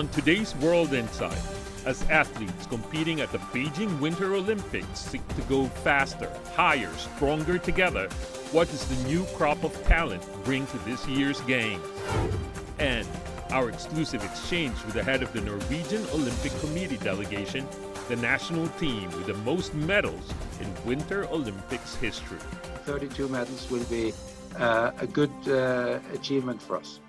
On today's World Insight, as athletes competing at the Beijing Winter Olympics seek to go faster, higher, stronger together, what does the new crop of talent bring to this year's Games? And our exclusive exchange with the head of the Norwegian Olympic Committee delegation, the national team with the most medals in Winter Olympics history. 32 medals will be uh, a good uh, achievement for us.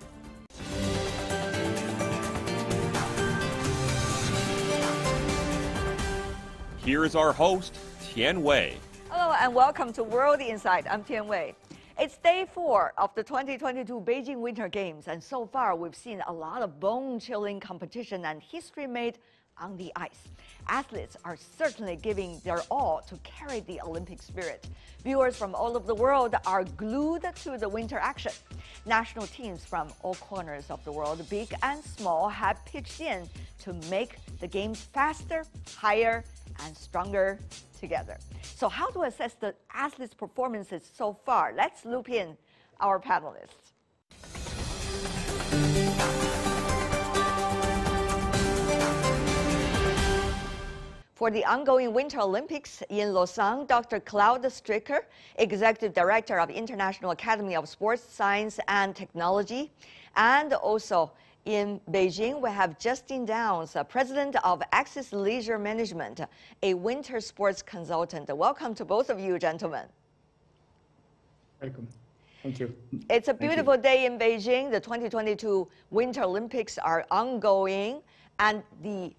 Here is our host, Tian Wei. Hello and welcome to World Insight. I'm Tian Wei. It's day four of the 2022 Beijing Winter Games, and so far we've seen a lot of bone chilling competition and history made on the ice. Athletes are certainly giving their all to carry the Olympic spirit. Viewers from all over the world are glued to the winter action. National teams from all corners of the world, big and small, have pitched in to make the games faster, higher, and stronger together. So, how to assess the athletes' performances so far? Let's loop in our panelists. For the ongoing Winter Olympics in Lausanne, Dr. Claude Stricker, Executive Director of International Academy of Sports Science and Technology, and also in Beijing, we have Justin Downs, uh, President of Axis Leisure Management, a winter sports consultant. Welcome to both of you, gentlemen. Welcome. Thank you. It's a beautiful day in Beijing. The 2022 Winter Olympics are ongoing, and the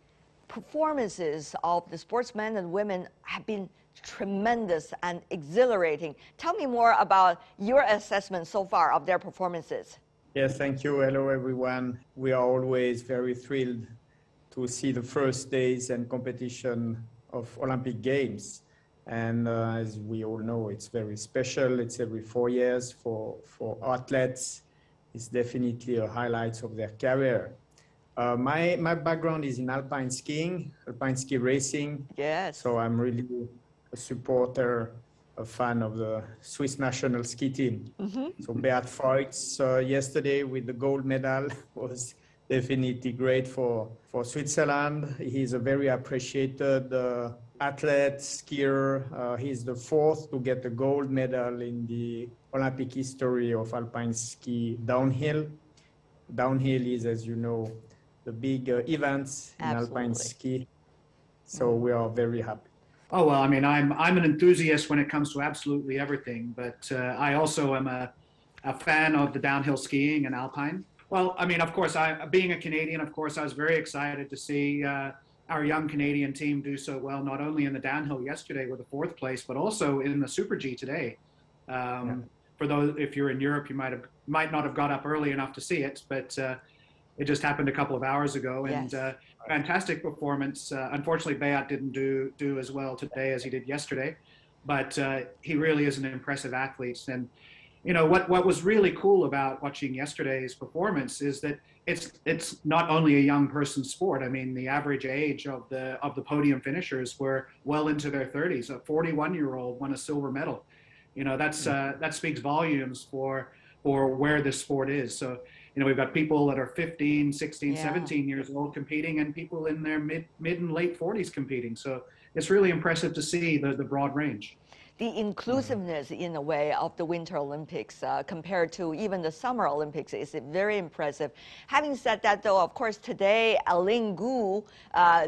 performances of the sportsmen and women have been tremendous and exhilarating. Tell me more about your assessment so far of their performances. Yes, thank you. Hello, everyone. We are always very thrilled to see the first days and competition of Olympic Games. And uh, as we all know, it's very special. It's every four years for, for athletes. It's definitely a highlight of their career. Uh, my, my background is in alpine skiing, alpine ski racing. Yes. So I'm really a supporter a fan of the Swiss national ski team. Mm-hmm. So Beat Feuz uh, yesterday with the gold medal was definitely great for, for Switzerland. He's a very appreciated uh, athlete, skier. Uh, he's the fourth to get a gold medal in the Olympic history of alpine ski downhill. Downhill is, as you know, the big uh, events in Absolutely. alpine ski. So we are very happy. Oh well, I mean, I'm I'm an enthusiast when it comes to absolutely everything, but uh, I also am a, a fan of the downhill skiing and alpine. Well, I mean, of course, I being a Canadian, of course, I was very excited to see uh, our young Canadian team do so well, not only in the downhill yesterday with the fourth place, but also in the Super G today. Um, yeah. For those, if you're in Europe, you might have might not have got up early enough to see it, but uh, it just happened a couple of hours ago, and yes. Fantastic performance. Uh, unfortunately, Beat didn't do do as well today as he did yesterday, but uh, he really is an impressive athlete. And you know what what was really cool about watching yesterday's performance is that it's it's not only a young person's sport. I mean, the average age of the of the podium finishers were well into their 30s. A 41 year old won a silver medal. You know that's uh, that speaks volumes for for where this sport is. So you know we've got people that are 15 16 Yeah. 17 years old competing and people in their mid mid and late 40s competing so it's really impressive to see the, the broad range the inclusiveness in a way of the Winter Olympics uh, compared to even the Summer Olympics is very impressive. Having said that, though, of course, today Eileen Gu, uh,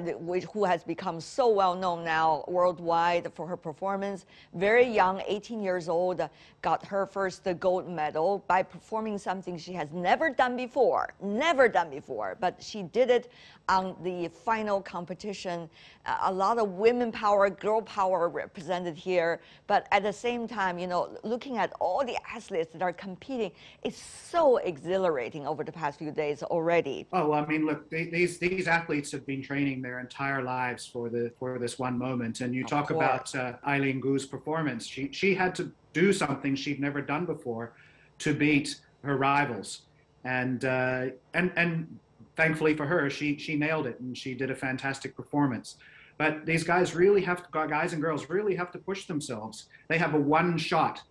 who has become so well known now worldwide for her performance, very young, 18 years old, got her first gold medal by performing something she has never done before, never done before, but she did it on the final competition. Uh, a lot of women power, girl power represented here. But at the same time, you know, looking at all the athletes that are competing, it's so exhilarating over the past few days already. oh i mean look they, these these athletes have been training their entire lives for the for this one moment and you Of talk course. about uh, eileen gu's performance she she had to do something she'd never done before to beat her rivals and uh, and and thankfully for her she she nailed it and she did a fantastic performance but these guys really have to guys and girls really have to push themselves. They have a one shot.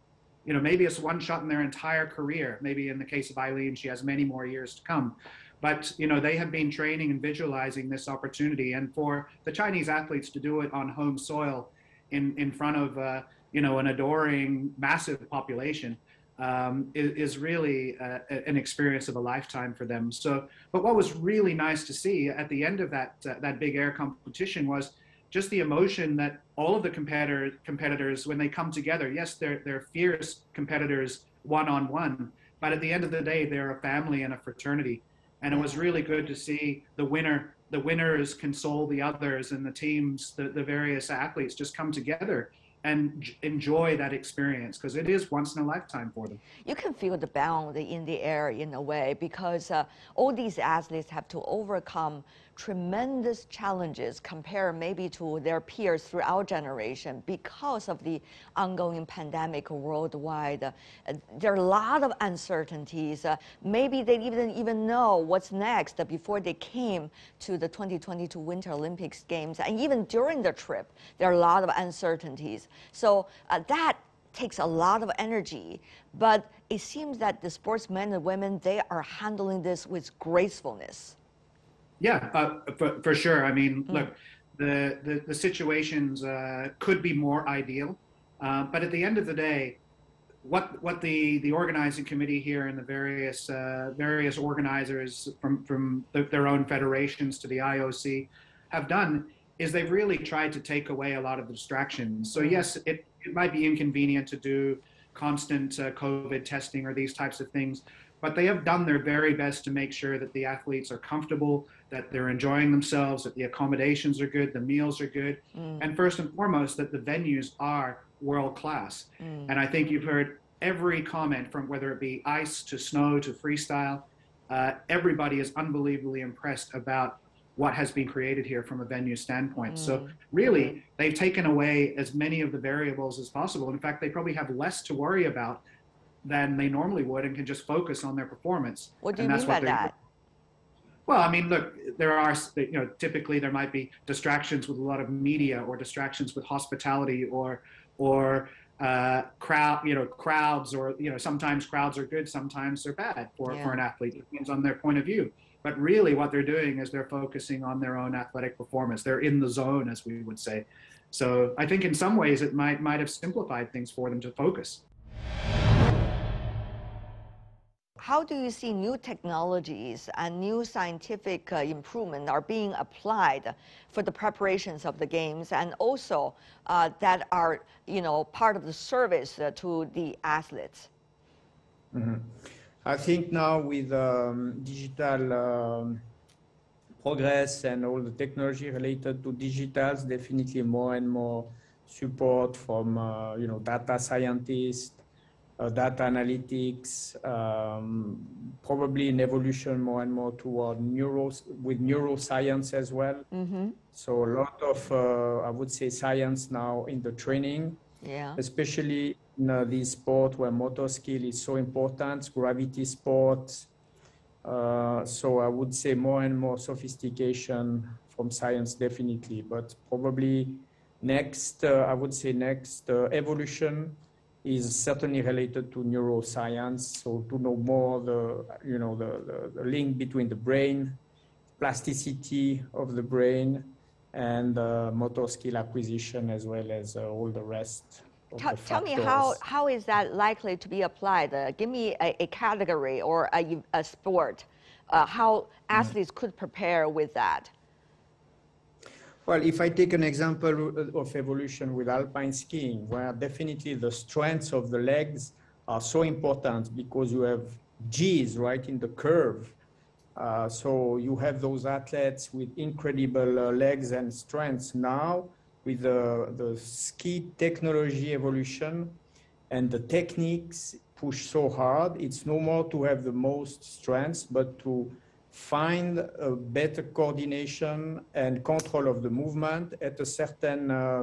You know maybe it's one shot in their entire career maybe in the case of eileen she has many more years to come. But you know they have been training and visualizing this opportunity, and for the Chinese athletes to do it on home soil, in in front of uh, you know an adoring massive population, um, is, is, really uh, an experience of a lifetime for them. So, but what was really nice to see at the end of that uh, that big air competition was just the emotion that all of the competitor, competitors, when they come together, yes, they're they're fierce competitors one on one, but at the end of the day, they're a family and a fraternity. And it was really good to see the winner, the winners console the others, and the teams, the, the various athletes just come together and enjoy that experience because it is once in a lifetime for them. You can feel the bound in the air in a way because uh, all these athletes have to overcome tremendous challenges compared maybe to their peers throughout generation because of the ongoing pandemic worldwide. Uh, there are a lot of uncertainties. Uh, maybe they didn't even know what's next before they came to the 2022 Winter Olympics Games. And even during the trip, there are a lot of uncertainties. So uh, that takes a lot of energy, but it seems that the sportsmen and women, they are handling this with gracefulness. Yeah, uh, for, for sure. I mean, mm. look, the, the, the situations uh, could be more ideal, uh, but at the end of the day, what what the the organizing committee here and the various uh, various organizers from from the, their own federations to the IOC have done is they've really tried to take away a lot of the distractions. So mm. yes, it it might be inconvenient to do constant uh, COVID testing or these types of things, but they have done their very best to make sure that the athletes are comfortable, that they're enjoying themselves, that the accommodations are good, the meals are good, mm. and first and foremost, that the venues are world class. Mm. And I think you've heard every comment from whether it be ice to snow to freestyle, uh, everybody is unbelievably impressed about what has been created here from a venue standpoint. Mm. So really, they've taken away as many of the variables as possible. In fact, they probably have less to worry about than they normally would and can just focus on their performance. What do you and mean by that? Well, I mean, look, there are, you know, typically there might be distractions with a lot of media or distractions with hospitality or, or uh, crowd, you know, crowds or, you know, sometimes crowds are good, sometimes they're bad for, yeah. for an athlete. It depends on their point of view. But really what they're doing is they're focusing on their own athletic performance. They're in the zone, as we would say. So I think in some ways it might, might have simplified things for them to focus how do you see new technologies and new scientific uh, improvement are being applied for the preparations of the games and also uh, that are you know part of the service uh, to the athletes mm-hmm. i think now with um, digital um, progress and all the technology related to digitals definitely more and more support from uh, you know data scientists uh, data analytics, um, probably in evolution more and more toward neuro with neuroscience as well. Mm-hmm. So a lot of uh, I would say science now in the training, yeah. especially in uh, this sport where motor skill is so important, gravity sports. Uh, so I would say more and more sophistication from science definitely, but probably next uh, I would say next uh, evolution is certainly related to neuroscience. So to know more the, you know, the, the, the link between the brain, plasticity of the brain, and uh, motor skill acquisition, as well as uh, all the rest. Tell, tell, me how, how is that likely to be applied? Uh, give me a, a, category or a, a sport, uh, how mm. athletes mm. could prepare with that. Well, if I take an example of evolution with alpine skiing, where definitely the strengths of the legs are so important because you have G's right in the curve. Uh, so you have those athletes with incredible uh, legs and strengths now with the, the ski technology evolution and the techniques push so hard. It's no more to have the most strengths, but to find a better coordination and control of the movement at a certain uh,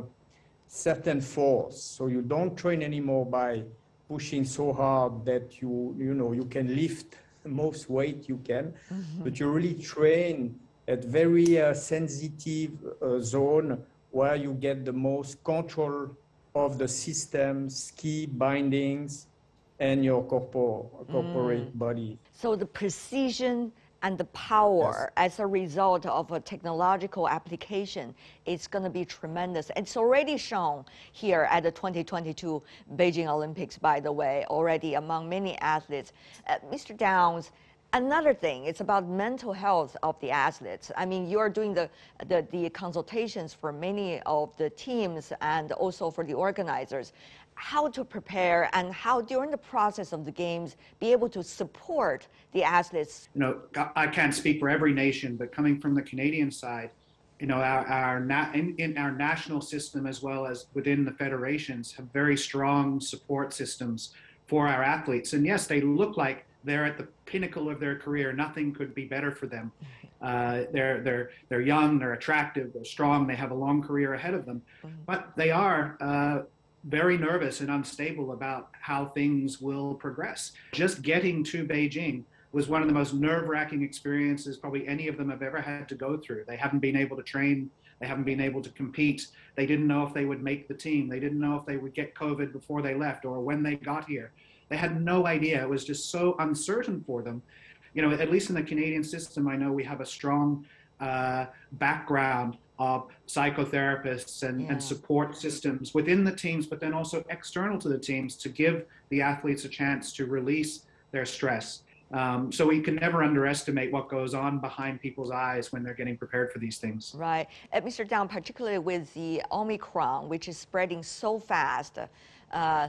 certain force. So you don't train anymore by pushing so hard that you you know you can lift most weight you can, mm-hmm. but you really train at very uh, sensitive uh, zone where you get the most control of the system, ski bindings, and your corpor- corporate mm. body. So the precision and the power yes. as a result of a technological application is going to be tremendous. It's already shown here at the 2022 Beijing Olympics, by the way, already among many athletes. Uh, Mr. Downs, another thing, it's about mental health of the athletes. I mean, you are doing the, the, the consultations for many of the teams and also for the organizers how to prepare and how during the process of the games be able to support the athletes? You know, I can't speak for every nation, but coming from the Canadian side, you know, our, our na- in, in our national system as well as within the federations have very strong support systems for our athletes. And yes, they look like they're at the pinnacle of their career. Nothing could be better for them. Uh, they're they're they're young, they're attractive, they're strong, they have a long career ahead of them. Mm-hmm. But they are uh, very nervous and unstable about how things will progress. Just getting to Beijing was one of the most nerve wracking experiences probably any of them have ever had to go through. They haven't been able to train, they haven't been able to compete, they didn't know if they would make the team, they didn't know if they would get COVID before they left or when they got here. They had no idea. It was just so uncertain for them. You know, at least in the Canadian system, I know we have a strong uh, background of psychotherapists and, yeah. and support systems within the teams, but then also external to the teams to give the athletes a chance to release their stress. Um, so we can never underestimate what goes on behind people's eyes when they're getting prepared for these things. Right. Uh, Mr. Down, particularly with the Omicron, which is spreading so fast, uh,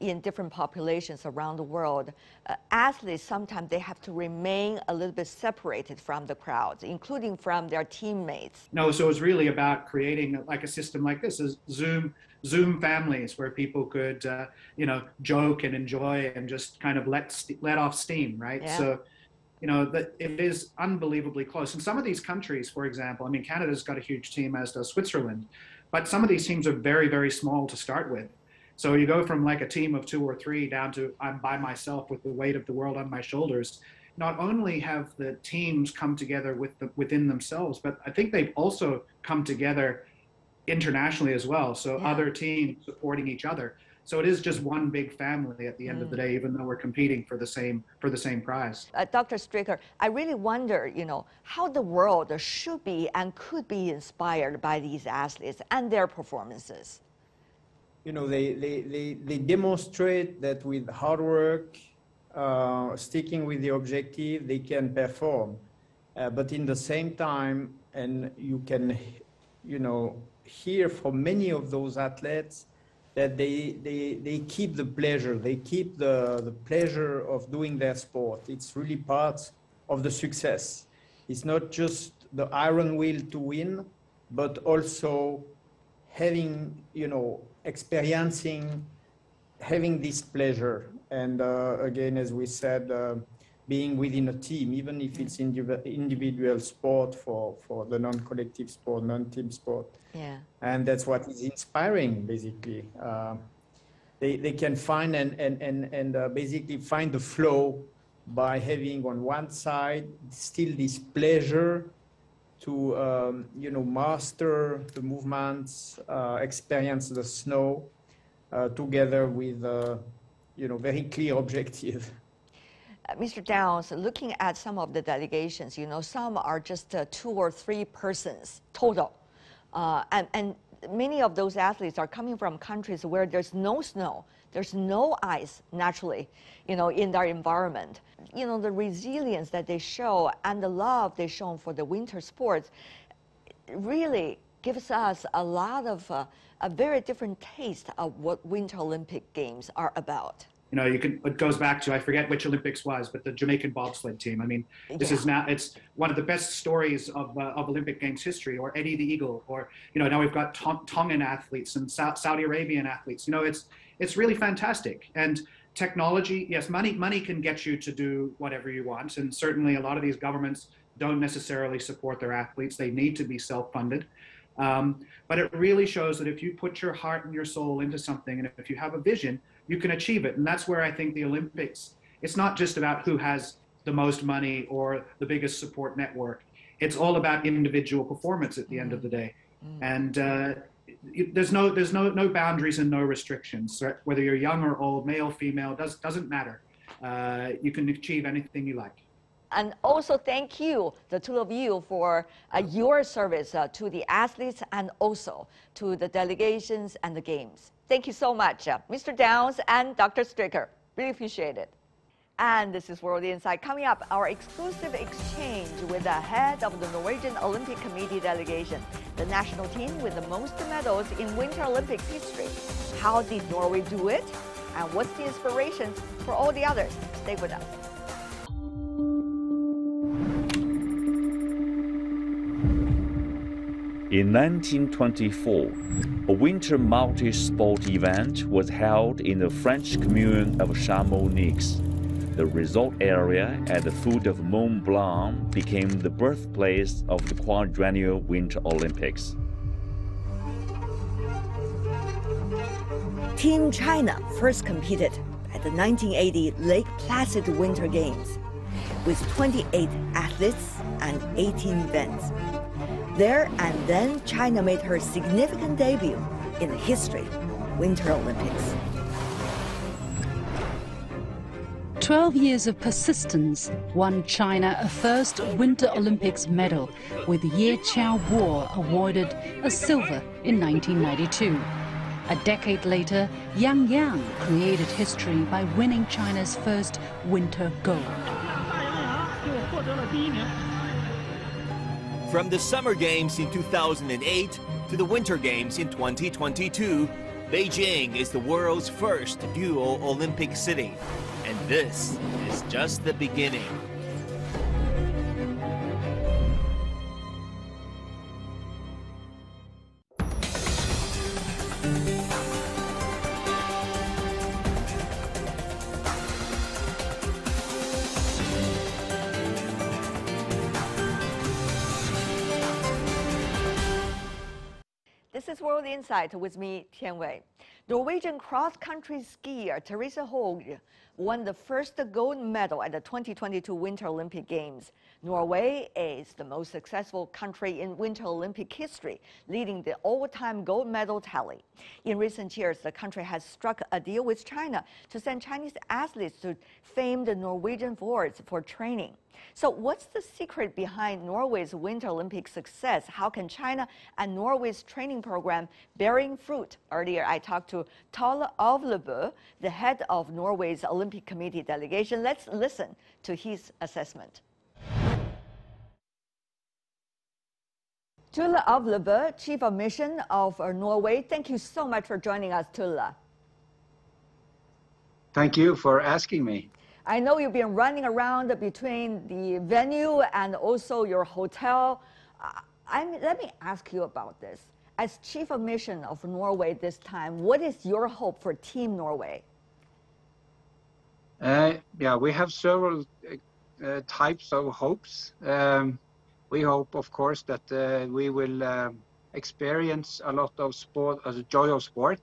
in different populations around the world, uh, athletes sometimes they have to remain a little bit separated from the crowds, including from their teammates. No, so it's really about creating like a system like this, is Zoom Zoom families where people could uh, you know joke and enjoy and just kind of let st- let off steam, right? Yeah. So you know that it is unbelievably close. In some of these countries, for example, I mean Canada's got a huge team as does Switzerland, but some of these teams are very very small to start with. So you go from like a team of two or three down to I'm by myself with the weight of the world on my shoulders. Not only have the teams come together with the, within themselves, but I think they've also come together internationally as well. So yeah. other teams supporting each other. So it is just one big family at the end mm. of the mm. day, even though we're competing for the same for the same prize. Uh, Dr. Stricker, I really wonder, you know, how the world should be and could be inspired by these athletes and their performances you know, they, they, they, they demonstrate that with hard work, uh, sticking with the objective, they can perform. Uh, but in the same time, and you can, you know, hear from many of those athletes that they, they, they keep the pleasure, they keep the, the pleasure of doing their sport. It's really part of the success. It's not just the iron will to win, but also having, you know, experiencing, having this pleasure. And uh, again, as we said, uh, being within a team, even if it's indiv- individual sport for, for the non-collective sport, non-team sport. Yeah. And that's what is inspiring, basically. Uh, they, they can find and, and, and, and uh, basically find the flow by having on one side still this pleasure to um, you know master the movements, uh, experience the snow, uh, together with uh, you know very clear objective. Uh, Mr. Downs, looking at some of the delegations, you know, some are just uh, two or three persons total, uh, and and many of those athletes are coming from countries where there's no snow, there's no ice naturally, you know, in their environment. You know, the resilience that they show and the love they show for the winter sports really gives us a lot of uh, a very different taste of what Winter Olympic Games are about you know, you can, it goes back to, I forget which Olympics was, but the Jamaican bobsled team. I mean, this yeah. is now, it's one of the best stories of, uh, of Olympic Games history, or Eddie the Eagle, or, you know, now we've got Tongan athletes and Saudi Arabian athletes. You know, it's, it's really fantastic. And technology, yes, money, money can get you to do whatever you want. And certainly a lot of these governments don't necessarily support their athletes. They need to be self-funded. Um, but it really shows that if you put your heart and your soul into something, and if you have a vision, you can achieve it. And that's where I think the Olympics, it's not just about who has the most money or the biggest support network. It's all about individual performance at the end of the day. Mm. And uh, there's no there's no no boundaries and no restrictions. Whether you're young or old, male, female, does doesn't matter. Uh, you can achieve anything you like. And also thank you, the two of you, for uh, your service uh, to the athletes and also to the delegations and the games. Thank you so much, uh, Mr. Downs and Dr. Stricker. Really appreciate it. And this is World Insight. Coming up, our exclusive exchange with the head of the Norwegian Olympic Committee delegation, the national team with the most medals in Winter Olympics history. How did Norway do it? And what's the inspiration for all the others? Stay with us. In 1924, a winter multi-sport event was held in the French commune of Chamonix. The resort area at the foot of Mont Blanc became the birthplace of the quadrennial Winter Olympics. Team China first competed at the 1980 Lake Placid Winter Games with 28 athletes and 18 events. There and then, China made her significant debut in the history of Winter Olympics. 12 years of persistence won China a first Winter Olympics medal, with Ye Qiaobo awarded a silver in 1992. A decade later, Yang Yang created history by winning China's first winter gold. From the Summer Games in 2008 to the Winter Games in 2022, Beijing is the world's first dual Olympic city. And this is just the beginning. With me, Tian Wei. Norwegian cross-country skier Therese Johaug won the first gold medal at the 2022 Winter Olympic Games. Norway is the most successful country in Winter Olympic history, leading the all-time gold medal tally. In recent years, the country has struck a deal with China to send Chinese athletes to famed Norwegian forts for training. So what's the secret behind Norway's Winter Olympic success? How can China and Norway's training program bearing fruit? Earlier, I talked to Tore Øvrebø, the head of Norway's Olympic Committee delegation. Let's listen to his assessment. Tore Øvrebø, Chief of Mission of uh, Norway. Thank you so much for joining us, Tore. Thank you for asking me. I know you've been running around between the venue and also your hotel. I'm, let me ask you about this. As Chief of Mission of Norway this time, what is your hope for Team Norway? Uh, yeah, we have several uh, types of hopes. Um, we hope, of course, that uh, we will um, experience a lot of sport, a joy of sport.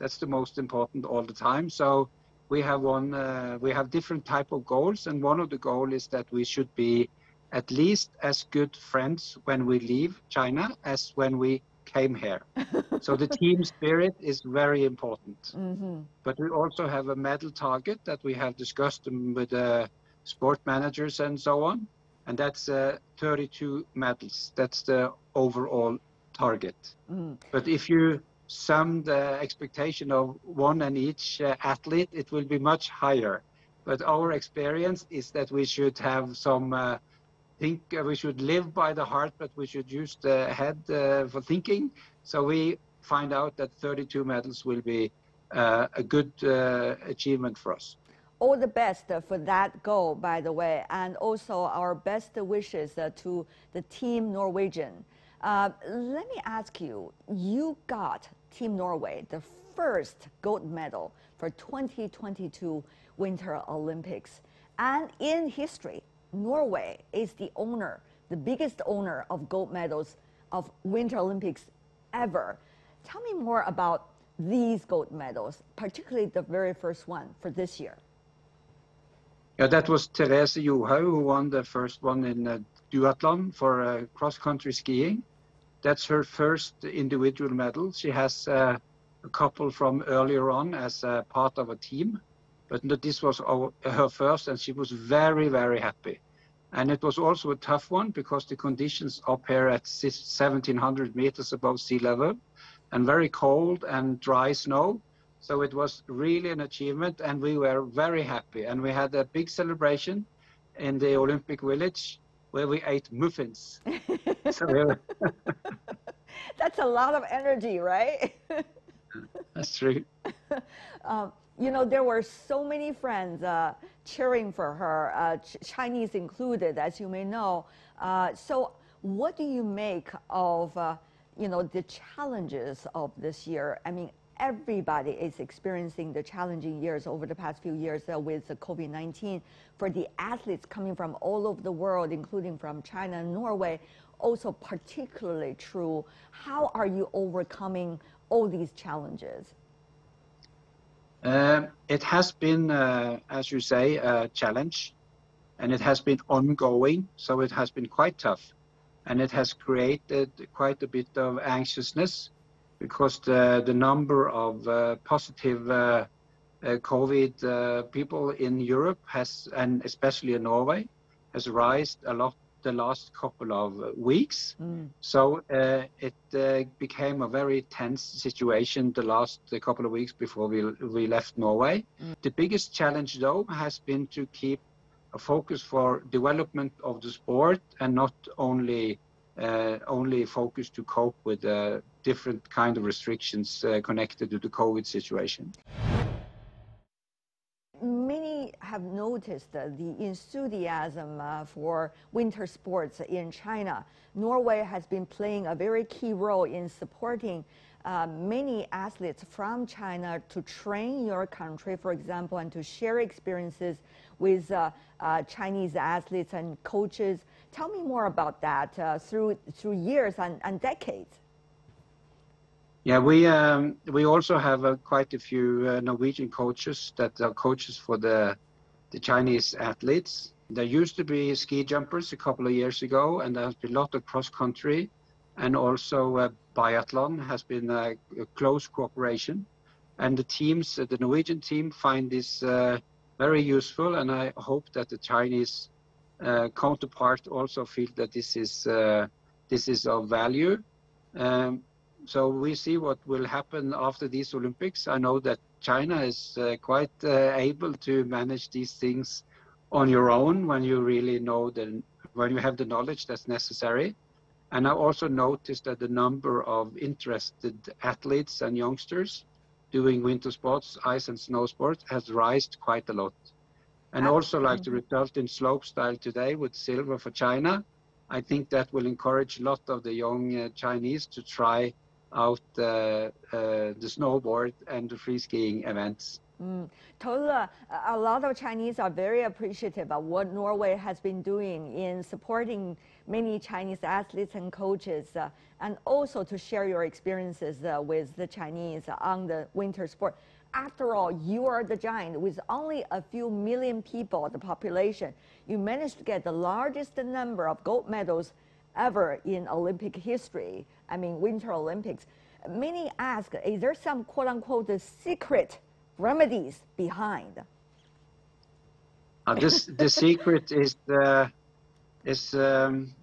That's the most important all the time. So we have one, uh, we have different type of goals, and one of the goal is that we should be at least as good friends when we leave China as when we came here. so the team spirit is very important. Mm-hmm. But we also have a medal target that we have discussed with the sport managers and so on, and that's uh, 32 medals. That's the overall target. Mm. But if you sum the expectation of one and each uh, athlete, it will be much higher. But our experience is that we should have some uh, think uh, we should live by the heart, but we should use the head uh, for thinking. So we find out that 32 medals will be uh, a good achievement for us. All the best for that goal, by the way, and also our best wishes to the Team Norwegian. Uh, let me ask you, you got Team Norway the first gold medal for 2022 Winter Olympics. And in history, Norway is the owner, the biggest owner of gold medals of Winter Olympics ever. Tell me more about these gold medals, particularly the very first one for this year. Yeah, that was Therese Johaug who won the first one in uh, duathlon for uh, cross-country skiing. That's her first individual medal. She has uh, a couple from earlier on as part of a team, but this was our, her first, and she was very, very happy. And it was also a tough one because the conditions up here at 1700 meters above sea level and very cold and dry snow. So it was really an achievement and we were very happy. And we had a big celebration in the Olympic Village where we ate muffins. so That's a lot of energy, right? That's true. Um, you know, there were so many friends uh, cheering for her, uh, Ch Chinese included, as you may know. Uh, so, what do you make of, uh, you know, the challenges of this year? I mean, everybody is experiencing the challenging years over the past few years uh, with the COVID-19. For the athletes coming from all over the world, including from China and Norway, also particularly true. How are you overcoming all these challenges? Um, it has been, uh, as you say, a challenge, and it has been ongoing, so it has been quite tough. And it has created quite a bit of anxiousness because the, the number of uh, positive uh, uh COVID uh, people in Europe has, and especially in Norway, has risen a lot the last couple of weeks. Mm. So uh, it uh, became a very tense situation the last couple of weeks before we, we left Norway. Mm. The biggest challenge, though, has been to keep a focus for development of the sport and not only uh, only focus to cope with uh, different kind of restrictions uh, connected to the COVID situation many have noticed the enthusiasm uh, for winter sports in China. Norway has been playing a very key role in supporting uh, many athletes from China to train your country, for example, and to share experiences with uh, uh Chinese athletes and coaches. Tell me more about that uh, through, through years and, and decades. Yeah, we um, we also have uh, quite a few uh, Norwegian coaches that are coaches for the the Chinese athletes. There used to be ski jumpers a couple of years ago, and there has been a lot of cross country, and also uh, biathlon has been a, a, close cooperation. And the teams, uh, the Norwegian team, find this uh, very useful, and I hope that the Chinese uh, counterpart also feel that this is this is of value. Um, so we see what will happen after these Olympics. I know that China is uh, quite uh, able to manage these things on your own when you really know the when you have the knowledge that's necessary. And I also noticed that the number of interested athletes and youngsters doing winter sports, ice and snow sports, has risen quite a lot. And also, like the result in slopestyle today with silver for China, I think that will encourage a lot of the young uh, Chinese to try out the, uh, the snowboard and the free skiing events. Mm. A lot of Chinese are very appreciative of what Norway has been doing in supporting many Chinese athletes and coaches, uh, and also to share your experiences uh, with the Chinese on the winter sport. After all, you are the giant with only a few million people, the population. You managed to get the largest number of gold medals ever in Olympic history. I mean, Winter Olympics. Many ask, is there some quote unquote secret remedies behind? Uh, this the secret is the is um,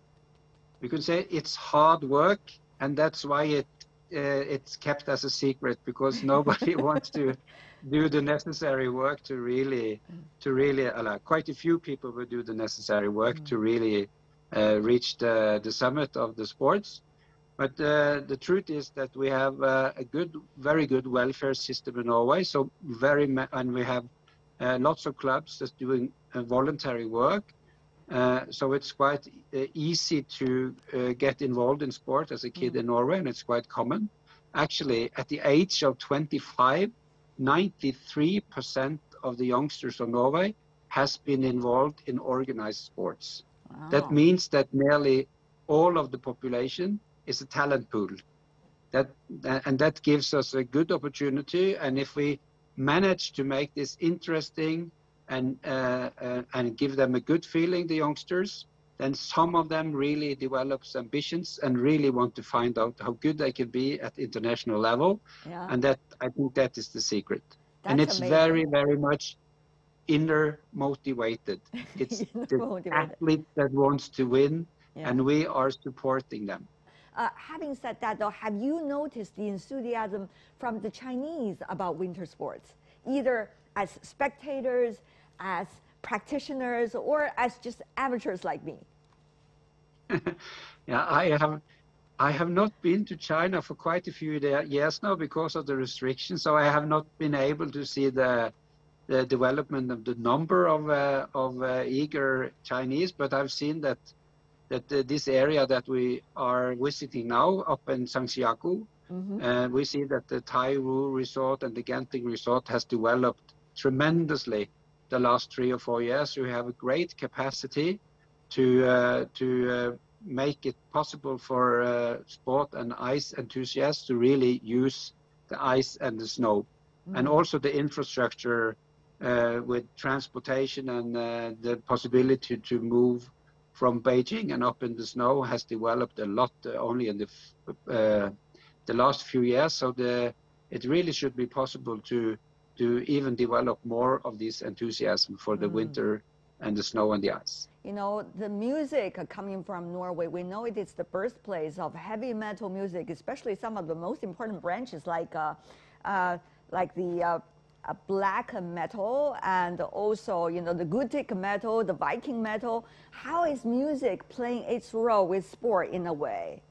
you could say it's hard work, and that's why it uh, it's kept as a secret because nobody wants to do the necessary work to really to really allow. Quite a few people will do the necessary work mm. to really uh, reach the, the summit of the sports. But uh, the truth is that we have uh, a good, very good welfare system in Norway. So very, and we have uh, lots of clubs that's doing uh, voluntary work. Uh, so it's quite easy to get involved in sport as a kid mm. in Norway, and it's quite common. Actually, at the age of 25, 93% of the youngsters of Norway has been involved in organized sports. Wow. That means that nearly all of the population is a talent pool. That, and that gives us a good opportunity. And if we manage to make this interesting and, uh, uh, and give them a good feeling, the youngsters, then some of them really develops ambitions and really want to find out how good they can be at international level. Yeah. And that I think that is the secret. That's and it's amazing. very, very much inner motivated. It's Inner the motivated. athlete that wants to win, Yeah. and we are supporting them. Uh, having said that, though, have you noticed the enthusiasm from the Chinese about winter sports, either as spectators, as practitioners, or as just amateurs like me? Yeah, I have I have not been to China for quite a few years now because of the restrictions, so I have not been able to see the the development of the number of uh, of uh, eager Chinese. But I've seen that that uh, this area that we are visiting now up in Zhangjiakou, uh, we see that the Tai Taiwu Resort and the Genting Resort has developed tremendously the last three or four years. We have a great capacity to uh, to uh, make it possible for uh, sport and ice enthusiasts to really use the ice and the snow, and also the infrastructure uh, with transportation and uh, the possibility to move from Beijing and up in the snow has developed a lot uh, only in the uh, the last few years. So the it really should be possible to to even develop more of this enthusiasm for the winter and the snow and the ice. You know, the music coming from Norway, we know it is the birthplace of heavy metal music, especially some of the most important branches like, uh, uh, like the uh, black metal and also, you know, the Gothic metal, the Viking metal. How is music playing its role with sport in a way?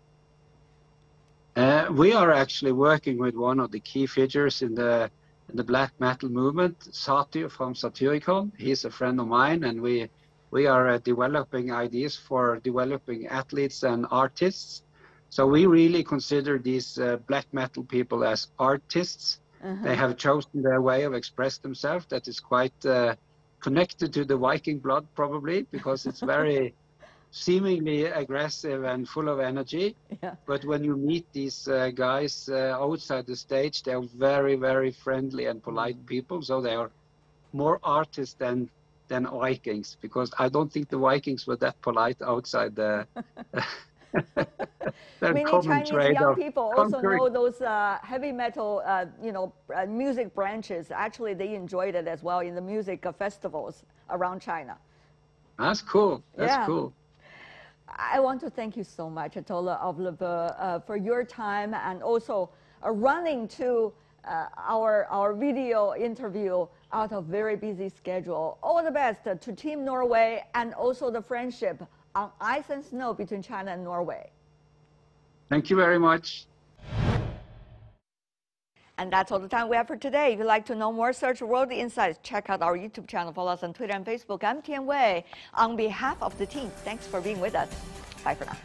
Uh, we are actually working with one of the key figures in the in the black metal movement, Satyr from Satyricon. He's a friend of mine, and we we are uh, developing ideas for developing athletes and artists. So we really consider these uh, black metal people as artists. They have chosen their way of express themselves that is quite uh, connected to the Viking blood, probably because it's very seemingly aggressive and full of energy. Yeah. But when you meet these uh, guys uh, outside the stage, they're very, very friendly and polite people. So they are more artists than than Vikings, because I don't think the Vikings were that polite outside the. Many Chinese young people also conquering. know those uh, heavy metal, uh, you know, uh, music branches. Actually, they enjoyed it as well in the music uh, festivals around China. That's cool. That's Yeah. cool. I want to thank you so much, Atola of uh, for your time and also uh, running to uh, our, our video interview out of very busy schedule. All the best to Team Norway and also the friendship on ice and snow between China and Norway. Thank you very much. And that's all the time we have for today. If you'd like to know more, search World Insights. Check out our YouTube channel. Follow us on Twitter and Facebook. I'm Tian Wei. On behalf of the team, thanks for being with us. Bye for now.